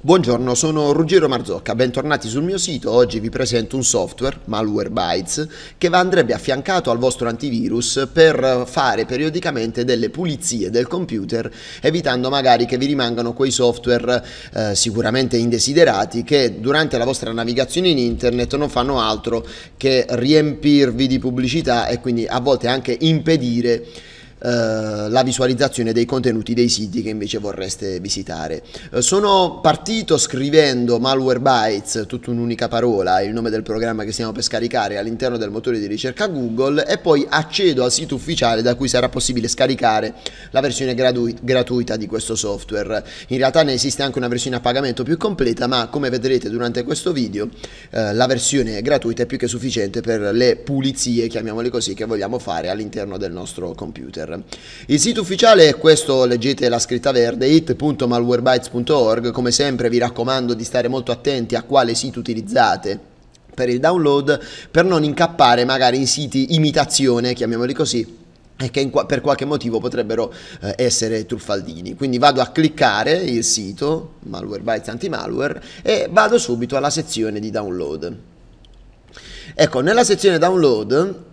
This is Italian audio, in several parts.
Buongiorno, sono Ruggero Marzocca, bentornati sul mio sito. Oggi vi presento un software, Malwarebytes, che andrebbe affiancato al vostro antivirus per fare periodicamente delle pulizie del computer, evitando magari che vi rimangano quei software eh, sicuramente indesiderati che durante la vostra navigazione in internet non fanno altro che riempirvi di pubblicità e quindi a volte anche impedire eh, la visualizzazione dei contenuti dei siti che invece vorreste visitare. Eh, sono partito scrivendo Malwarebytes, tutta un'unica parola, il nome del programma che stiamo per scaricare all'interno del motore di ricerca Google e poi accedo al sito ufficiale da cui sarà possibile scaricare la versione gratu- gratuita di questo software. In realtà ne esiste anche una versione a pagamento più completa, ma come vedrete durante questo video eh, la versione gratuita è più che sufficiente per le pulizie, chiamiamole così, che vogliamo fare all'interno del nostro computer software. Il sito ufficiale è questo, leggete la scritta verde, it.malwarebytes.org, come sempre vi raccomando di stare molto attenti a quale sito utilizzate per il download per non incappare magari in siti imitazione, chiamiamoli così, e che in, per qualche motivo potrebbero eh, essere truffaldini. Quindi vado a cliccare il sito Malwarebytes Anti-Malware e vado subito alla sezione di download. Ecco, nella sezione download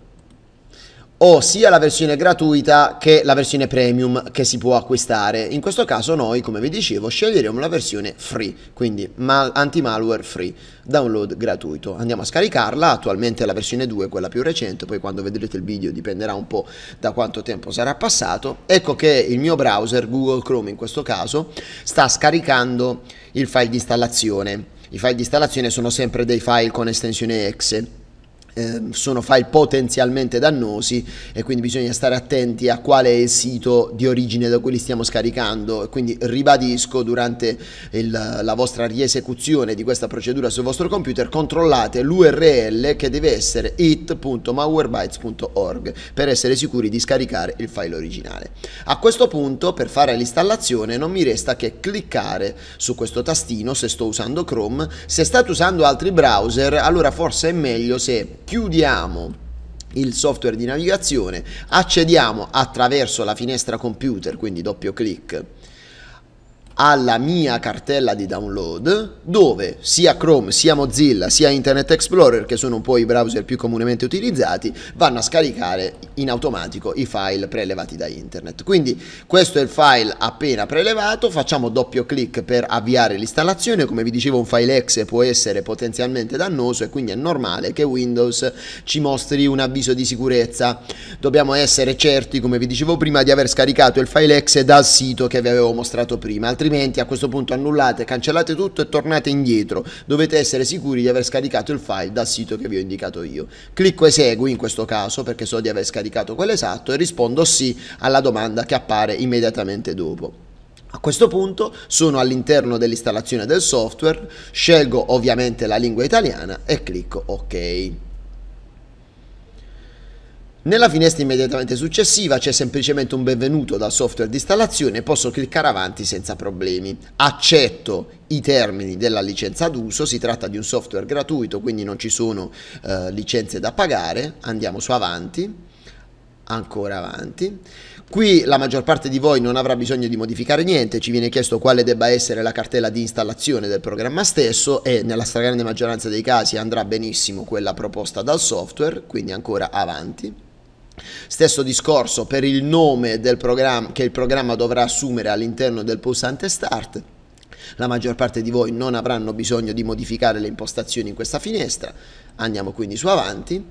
o sia la versione gratuita che la versione premium che si può acquistare. In questo caso noi, come vi dicevo, sceglieremo la versione free, quindi mal- anti-malware free, download gratuito. Andiamo a scaricarla, attualmente la versione 2 è quella più recente, poi quando vedrete il video dipenderà un po' da quanto tempo sarà passato. Ecco che il mio browser, Google Chrome in questo caso, sta scaricando il file di installazione. I file di installazione sono sempre dei file con estensione exe eh, sono file potenzialmente dannosi e quindi bisogna stare attenti a quale è il sito di origine da cui li stiamo scaricando quindi ribadisco durante il, la vostra riesecuzione di questa procedura sul vostro computer controllate l'url che deve essere it.malwarebytes.org per essere sicuri di scaricare il file originale. A questo punto per fare l'installazione non mi resta che cliccare su questo tastino se sto usando Chrome, se state usando altri browser allora forse è meglio se chiudiamo il software di navigazione, accediamo attraverso la finestra computer, quindi doppio clic alla mia cartella di download dove sia Chrome, sia Mozilla, sia Internet Explorer, che sono un po' i browser più comunemente utilizzati, vanno a scaricare in automatico i file prelevati da internet. Quindi questo è il file appena prelevato, facciamo doppio clic per avviare l'installazione, come vi dicevo un file exe può essere potenzialmente dannoso e quindi è normale che Windows ci mostri un avviso di sicurezza. Dobbiamo essere certi, come vi dicevo prima, di aver scaricato il file exe dal sito che vi avevo mostrato prima, altrimenti altrimenti a questo punto annullate, cancellate tutto e tornate indietro. Dovete essere sicuri di aver scaricato il file dal sito che vi ho indicato io. Clicco esegui in questo caso perché so di aver scaricato quell'esatto e rispondo sì alla domanda che appare immediatamente dopo. A questo punto sono all'interno dell'installazione del software, scelgo ovviamente la lingua italiana e clicco ok. Nella finestra immediatamente successiva c'è semplicemente un benvenuto dal software di installazione e posso cliccare avanti senza problemi. Accetto i termini della licenza d'uso, si tratta di un software gratuito quindi non ci sono eh, licenze da pagare, andiamo su avanti, ancora avanti. Qui la maggior parte di voi non avrà bisogno di modificare niente, ci viene chiesto quale debba essere la cartella di installazione del programma stesso e nella stragrande maggioranza dei casi andrà benissimo quella proposta dal software, quindi ancora avanti. Stesso discorso per il nome che il programma dovrà assumere all'interno del pulsante Start. La maggior parte di voi non avranno bisogno di modificare le impostazioni in questa finestra, andiamo quindi su avanti.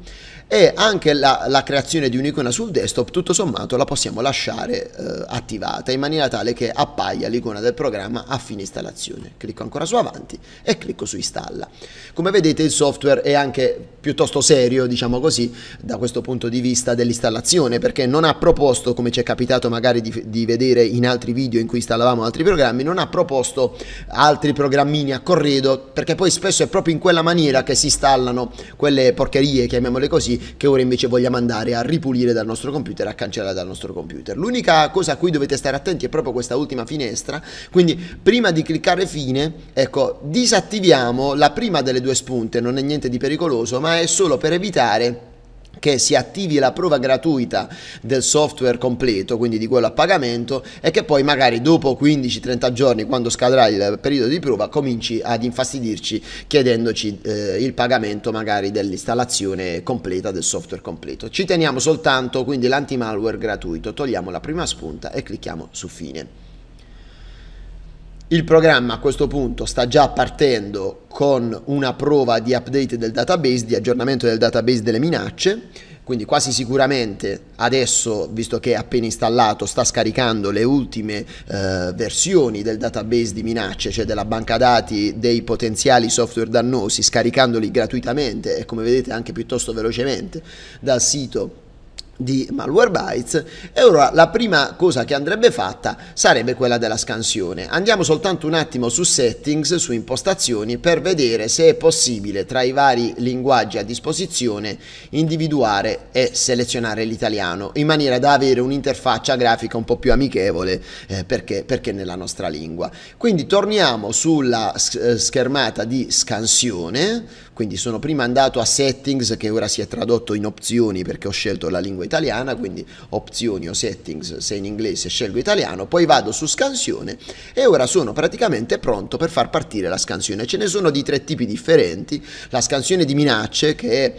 E anche la, la, creazione di un'icona sul desktop tutto sommato la possiamo lasciare eh, attivata in maniera tale che appaia l'icona del programma a fine installazione. Clicco ancora su avanti e clicco su installa. Come vedete il software è anche piuttosto serio diciamo così da questo punto di vista dell'installazione perché non ha proposto come ci è capitato magari di, di vedere in altri video in cui installavamo altri programmi non ha proposto altri programmini a corredo perché poi spesso è proprio in quella maniera che si installano quelle porcherie, chiamiamole così, che ora invece vogliamo andare a ripulire dal nostro computer, a cancellare dal nostro computer. L'unica cosa a cui dovete stare attenti è proprio questa ultima finestra, quindi prima di cliccare fine, ecco, disattiviamo la prima delle due spunte, non è niente di pericoloso, ma è solo per evitare che si attivi la prova gratuita del software completo, quindi di quello a pagamento, e che poi magari dopo 15-30 giorni, quando scadrà il periodo di prova, cominci ad infastidirci chiedendoci eh, il pagamento magari dell'installazione completa del software completo. Ci teniamo soltanto quindi l'anti-malware gratuito, togliamo la prima spunta e clicchiamo su fine. Il programma a questo punto sta già partendo con una prova di update del database, di aggiornamento del database delle minacce, quindi quasi sicuramente adesso, visto che è appena installato, sta scaricando le ultime eh, versioni del database di minacce, cioè della banca dati dei potenziali software dannosi, scaricandoli gratuitamente e come vedete anche piuttosto velocemente dal sito di Malwarebytes e ora la prima cosa che andrebbe fatta sarebbe quella della scansione. Andiamo soltanto un attimo su settings, su impostazioni per vedere se è possibile tra i vari linguaggi a disposizione individuare e selezionare l'italiano in maniera da avere un'interfaccia grafica un po' più amichevole eh, perché, perché nella nostra lingua. Quindi torniamo sulla eh, schermata di scansione, quindi sono prima andato a settings che ora si è tradotto in opzioni perché ho scelto la lingua italiana, quindi opzioni o settings se in inglese scelgo italiano, poi vado su scansione e ora sono praticamente pronto per far partire la scansione. Ce ne sono di tre tipi differenti, la scansione di minacce che è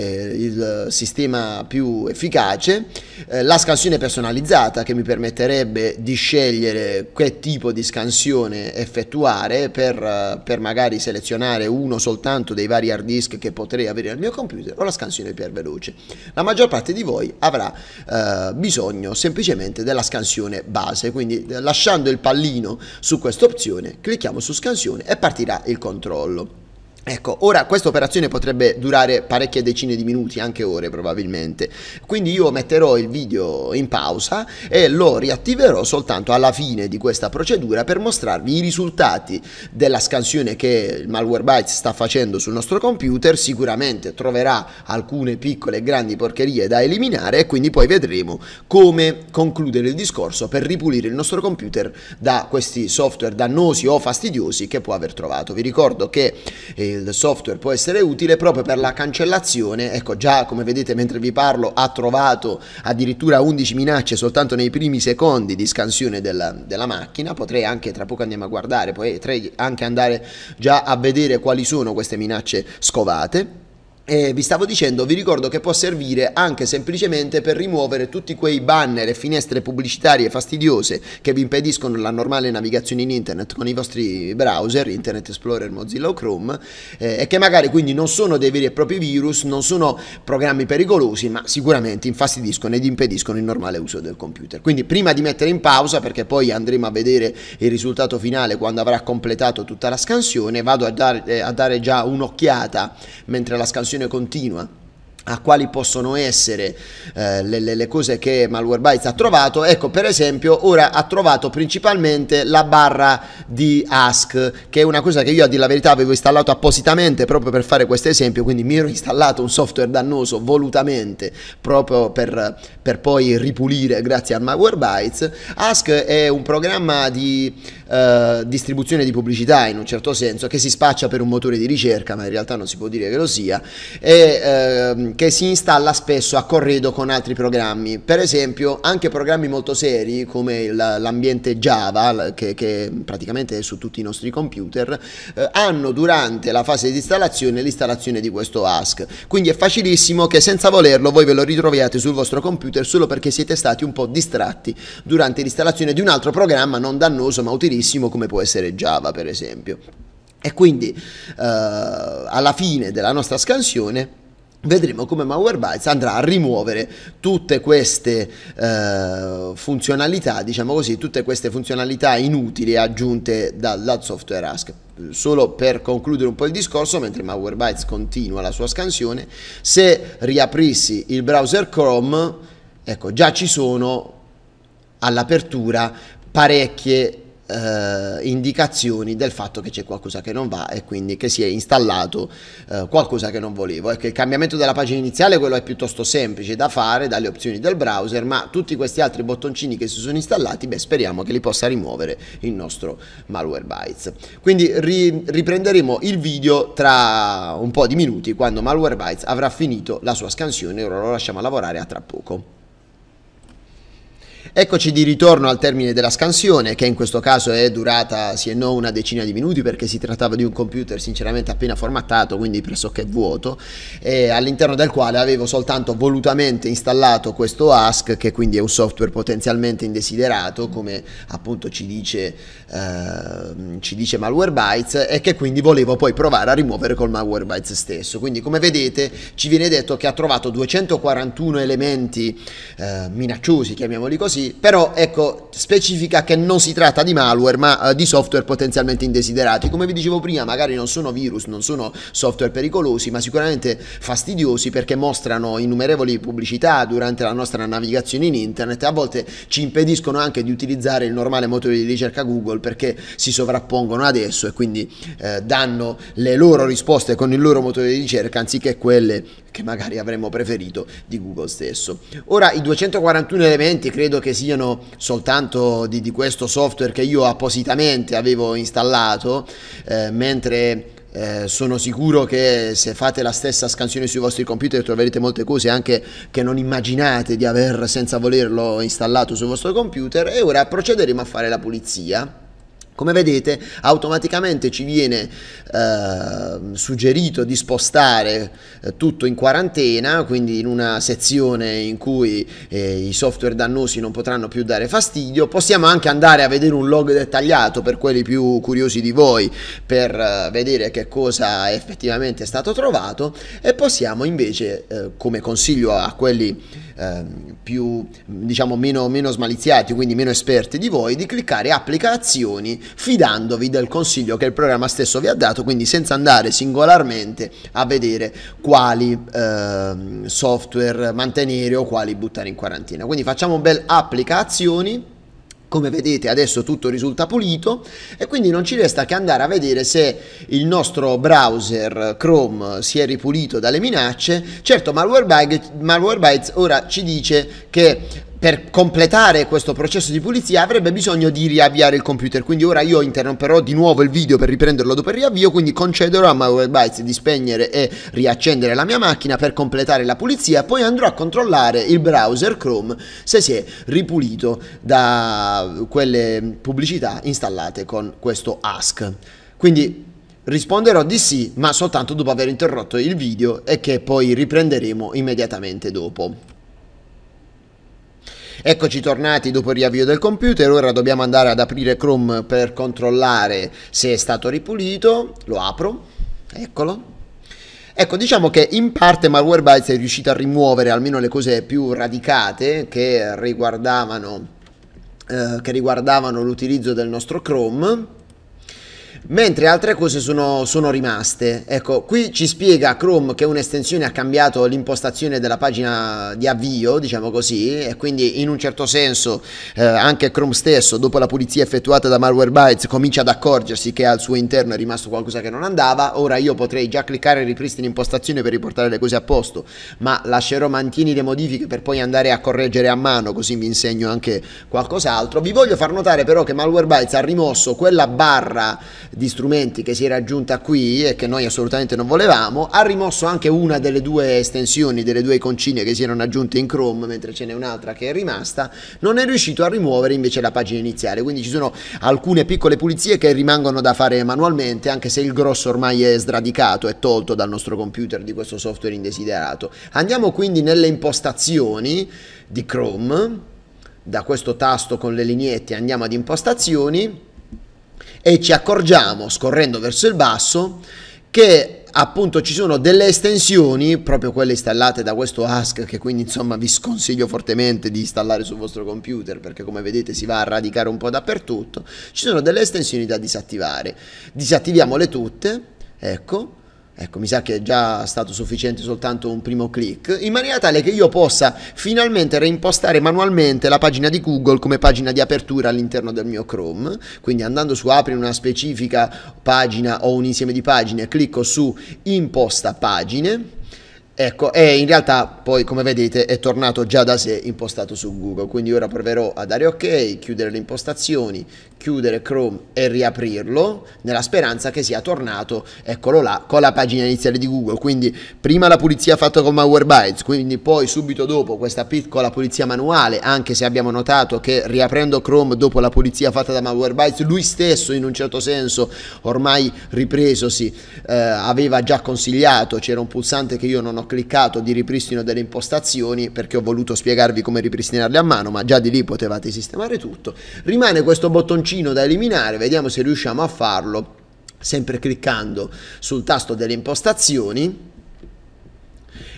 il sistema più efficace, eh, la scansione personalizzata che mi permetterebbe di scegliere che tipo di scansione effettuare per, per magari selezionare uno soltanto dei vari hard disk che potrei avere nel mio computer o la scansione iperveloce. La maggior parte di voi avrà eh, bisogno semplicemente della scansione base, quindi lasciando il pallino su questa opzione clicchiamo su scansione e partirà il controllo. Ecco, ora questa operazione potrebbe durare parecchie decine di minuti, anche ore probabilmente, quindi io metterò il video in pausa e lo riattiverò soltanto alla fine di questa procedura per mostrarvi i risultati della scansione che il Malwarebytes sta facendo sul nostro computer, sicuramente troverà alcune piccole e grandi porcherie da eliminare e quindi poi vedremo come concludere il discorso per ripulire il nostro computer da questi software dannosi o fastidiosi che può aver trovato. Vi ricordo che eh, il software può essere utile proprio per la cancellazione, ecco già come vedete mentre vi parlo ha trovato addirittura 11 minacce soltanto nei primi secondi di scansione della, della macchina, potrei anche tra poco andiamo a guardare, potrei anche andare già a vedere quali sono queste minacce scovate e vi stavo dicendo, vi ricordo che può servire anche semplicemente per rimuovere tutti quei banner e finestre pubblicitarie fastidiose che vi impediscono la normale navigazione in internet con i vostri browser, Internet Explorer, Mozilla o Chrome, eh, e che magari quindi non sono dei veri e propri virus, non sono programmi pericolosi, ma sicuramente infastidiscono ed impediscono il normale uso del computer. Quindi prima di mettere in pausa, perché poi andremo a vedere il risultato finale quando avrà completato tutta la scansione, vado a dare, eh, a dare già un'occhiata mentre la scansione continua a quali possono essere eh, le, le, cose che Malwarebytes ha trovato. Ecco per esempio ora ha trovato principalmente la barra di ask che è una cosa che io a dire la verità avevo installato appositamente proprio per fare questo esempio quindi mi ero installato un software dannoso volutamente proprio per, per poi ripulire grazie al Malwarebytes ask è un programma di eh, distribuzione di pubblicità in un certo senso che si spaccia per un motore di ricerca ma in realtà non si può dire che lo sia e eh, che si installa spesso a corredo con altri programmi. Per esempio, anche programmi molto seri come l'ambiente Java, che, che, praticamente è su tutti i nostri computer, eh, hanno durante la fase di installazione l'installazione di questo ASC. Quindi è facilissimo che senza volerlo voi ve lo ritroviate sul vostro computer solo perché siete stati un po' distratti durante l'installazione di un altro programma non dannoso ma utilissimo come può essere Java, per esempio. E quindi eh, alla fine della nostra scansione vedremo come Malwarebytes andrà a rimuovere tutte queste eh, funzionalità, diciamo così, tutte queste funzionalità inutili aggiunte dal, dal software ASC. Solo per concludere un po' il discorso, mentre Malwarebytes continua la sua scansione, se riaprissi il browser Chrome, ecco, già ci sono all'apertura parecchie eh, indicazioni del fatto che c'è qualcosa che non va e quindi che si è installato eh, qualcosa che non volevo. Ecco, il cambiamento della pagina iniziale quello è piuttosto semplice da fare dalle opzioni del browser, ma tutti questi altri bottoncini che si sono installati, beh, speriamo che li possa rimuovere il nostro Malwarebytes. Quindi ri riprenderemo il video tra un po' di minuti quando Malwarebytes avrà finito la sua scansione, ora lo lasciamo lavorare a tra poco. Eccoci di ritorno al termine della scansione, che in questo caso è durata sì e no una decina di minuti perché si trattava di un computer sinceramente appena formattato, quindi pressoché vuoto, all'interno del quale avevo soltanto volutamente installato questo ASC, che quindi è un software potenzialmente indesiderato, come appunto ci dice, eh, ci dice Malwarebytes, e che quindi volevo poi provare a rimuovere col Malwarebytes stesso. Quindi come vedete ci viene detto che ha trovato 241 elementi eh, minacciosi, chiamiamoli così, così, però ecco, specifica che non si tratta di malware ma uh, di software potenzialmente indesiderati. Come vi dicevo prima, magari non sono virus, non sono software pericolosi, ma sicuramente fastidiosi perché mostrano innumerevoli pubblicità durante la nostra navigazione in internet e a volte ci impediscono anche di utilizzare il normale motore di ricerca Google perché si sovrappongono adesso e quindi eh, danno le loro risposte con il loro motore di ricerca anziché quelle che magari avremmo preferito di Google stesso. Ora i 241 elementi credo che siano soltanto di, di questo software che io appositamente avevo installato, eh, mentre eh, sono sicuro che se fate la stessa scansione sui vostri computer troverete molte cose anche che non immaginate di aver senza volerlo installato sul vostro computer. E ora procederemo a fare la pulizia come vedete automaticamente ci viene eh, suggerito di spostare eh, tutto in quarantena, quindi in una sezione in cui eh, i software dannosi non potranno più dare fastidio. Possiamo anche andare a vedere un log dettagliato per quelli più curiosi di voi per eh, vedere che cosa effettivamente è stato trovato e possiamo invece, eh, come consiglio a quelli Ehm, più diciamo meno, meno smaliziati, quindi meno esperti di voi, di cliccare applicazioni fidandovi del consiglio che il programma stesso vi ha dato, quindi senza andare singolarmente a vedere quali eh, software mantenere o quali buttare in quarantena. Quindi facciamo un bel applicazioni come vedete adesso tutto risulta pulito e quindi non ci resta che andare a vedere se il nostro browser Chrome si è ripulito dalle minacce. Certo Malwarebytes ora ci dice che per completare questo processo di pulizia avrebbe bisogno di riavviare il computer quindi ora io interromperò di nuovo il video per riprenderlo dopo il riavvio quindi concederò a Malwarebytes di spegnere e riaccendere la mia macchina per completare la pulizia poi andrò a controllare il browser Chrome se si è ripulito da quelle pubblicità installate con questo ask quindi Risponderò di sì, ma soltanto dopo aver interrotto il video e che poi riprenderemo immediatamente dopo. Eccoci tornati dopo il riavvio del computer, ora dobbiamo andare ad aprire Chrome per controllare se è stato ripulito, lo apro, eccolo. Ecco, diciamo che in parte Malwarebytes è riuscito a rimuovere almeno le cose più radicate che riguardavano, eh, che riguardavano l'utilizzo del nostro Chrome mentre altre cose sono, sono, rimaste. Ecco, qui ci spiega Chrome che un'estensione ha cambiato l'impostazione della pagina di avvio, diciamo così, e quindi in un certo senso eh, anche Chrome stesso, dopo la pulizia effettuata da Malwarebytes, comincia ad accorgersi che al suo interno è rimasto qualcosa che non andava. Ora io potrei già cliccare ripristina impostazione per riportare le cose a posto, ma lascerò mantieni le modifiche per poi andare a correggere a mano, così vi insegno anche qualcos'altro. Vi voglio far notare però che Malwarebytes ha rimosso quella barra di strumenti che si era aggiunta qui e che noi assolutamente non volevamo, ha rimosso anche una delle due estensioni, delle due iconcine che si erano aggiunte in Chrome, mentre ce n'è un'altra che è rimasta, non è riuscito a rimuovere invece la pagina iniziale, quindi ci sono alcune piccole pulizie che rimangono da fare manualmente, anche se il grosso ormai è sradicato, è tolto dal nostro computer di questo software indesiderato. Andiamo quindi nelle impostazioni di Chrome, da questo tasto con le lineette andiamo ad impostazioni, e ci accorgiamo scorrendo verso il basso che appunto ci sono delle estensioni, proprio quelle installate da questo Ask, che quindi insomma vi sconsiglio fortemente di installare sul vostro computer, perché come vedete si va a radicare un po' dappertutto, ci sono delle estensioni da disattivare. Disattiviamole tutte, ecco, Ecco, mi sa che è già stato sufficiente soltanto un primo clic, in maniera tale che io possa finalmente reimpostare manualmente la pagina di Google come pagina di apertura all'interno del mio Chrome. Quindi andando su apri una specifica pagina o un insieme di pagine, clicco su imposta pagine Ecco, e in realtà poi come vedete è tornato già da sé impostato su Google, quindi ora proverò a dare ok, chiudere le impostazioni, chiudere Chrome e riaprirlo nella speranza che sia tornato, eccolo là, con la pagina iniziale di Google, quindi prima la pulizia fatta con Malwarebytes, quindi poi subito dopo questa piccola pulizia manuale, anche se abbiamo notato che riaprendo Chrome dopo la pulizia fatta da Malwarebytes, lui stesso in un certo senso ormai ripresosi eh, aveva già consigliato, c'era un pulsante che io non ho cliccato di ripristino delle impostazioni perché ho voluto spiegarvi come ripristinarle a mano, ma già di lì potevate sistemare tutto. Rimane questo bottoncino da eliminare, vediamo se riusciamo a farlo, sempre cliccando sul tasto delle impostazioni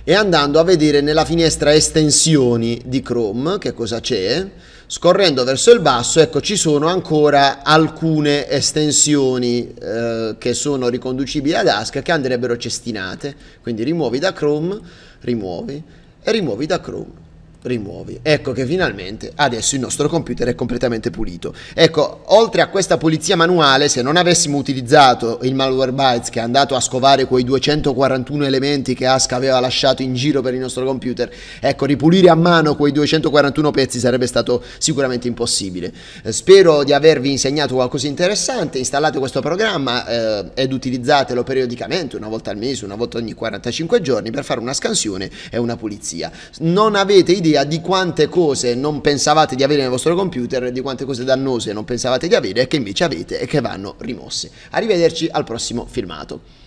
e andando a vedere nella finestra estensioni di Chrome che cosa c'è? Scorrendo verso il basso ecco ci sono ancora alcune estensioni eh, che sono riconducibili ad Ask che andrebbero cestinate. Quindi rimuovi da Chrome rimuovi e rimuovi da Chrome rimuovi. Ecco che finalmente adesso il nostro computer è completamente pulito. Ecco, oltre a questa pulizia manuale, se non avessimo utilizzato il Malwarebytes che è andato a scovare quei 241 elementi che Ask aveva lasciato in giro per il nostro computer, ecco, ripulire a mano quei 241 pezzi sarebbe stato sicuramente impossibile. Eh, spero di avervi insegnato qualcosa di interessante, installate questo programma eh, ed utilizzatelo periodicamente, una volta al mese, una volta ogni 45 giorni per fare una scansione e una pulizia. Non avete idea idea di quante cose non pensavate di avere nel vostro computer, di quante cose dannose non pensavate di avere che invece avete e che vanno rimosse. Arrivederci al prossimo filmato.